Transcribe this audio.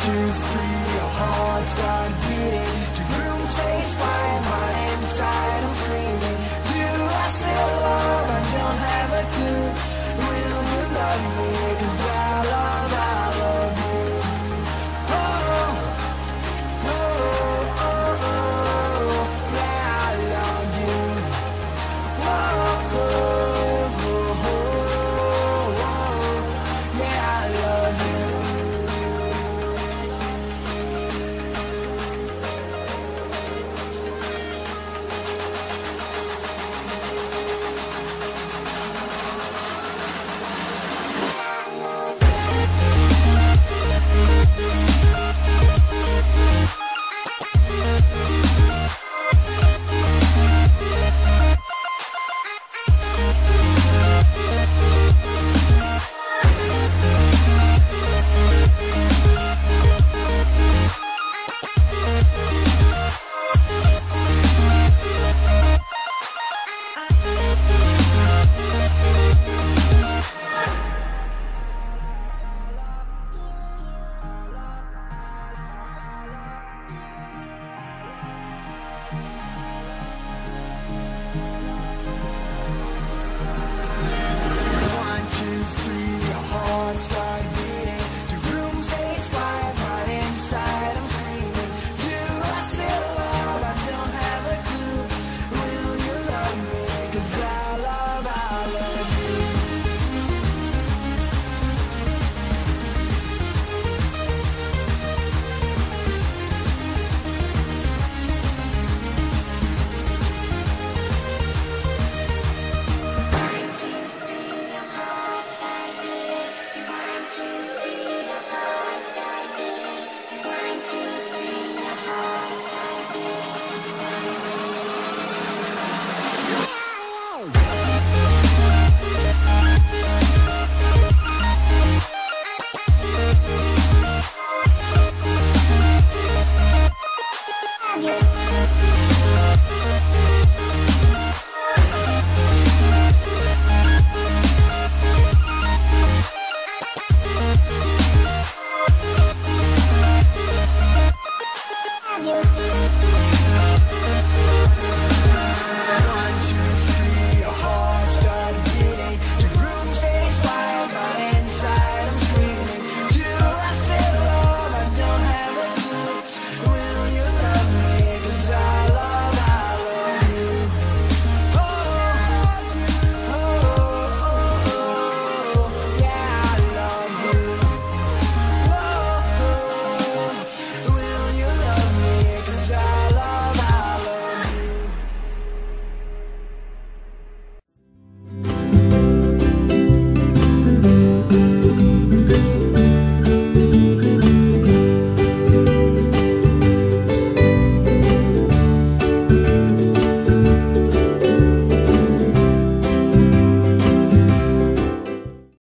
to